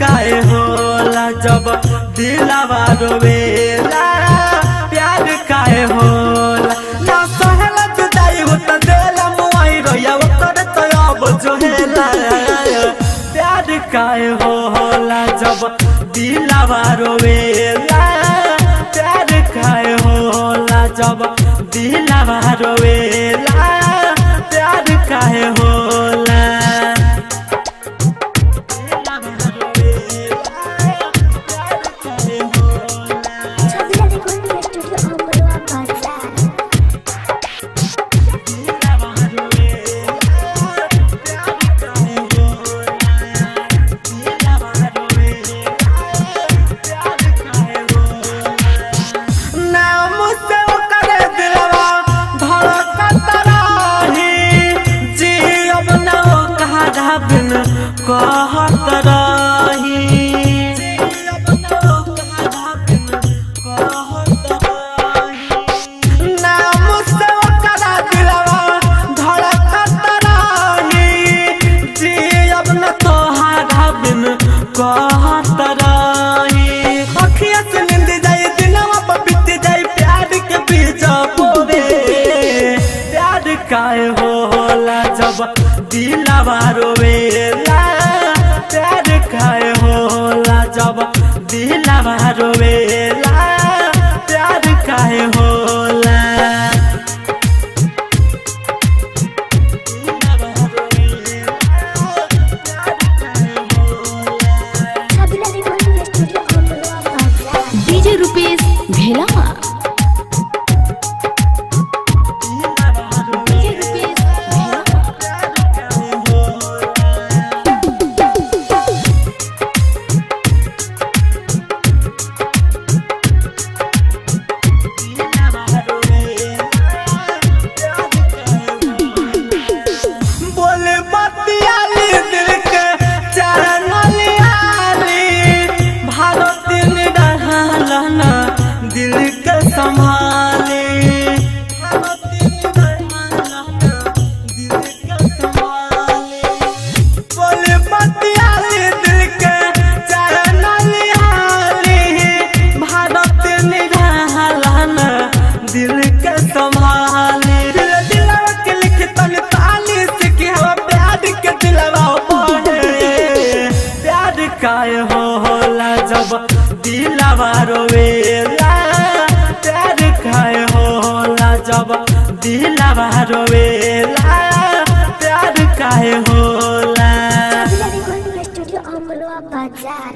काहे होला जब दिलावा रोवेला प्यार काहे होला? ना जुदाई हो देला मुआई रोया प्यार होला जब दिलावा रोवेला प्यार काहे होला जब दिलावा रोवे काहे हो होला जब दिलावा रोवेला प्यार काहे हो होला जब दिलावा रोवेला रोवेला प्यार खाए होला जब दिलवा रोवेला। प्यार खाए होला बाज़ार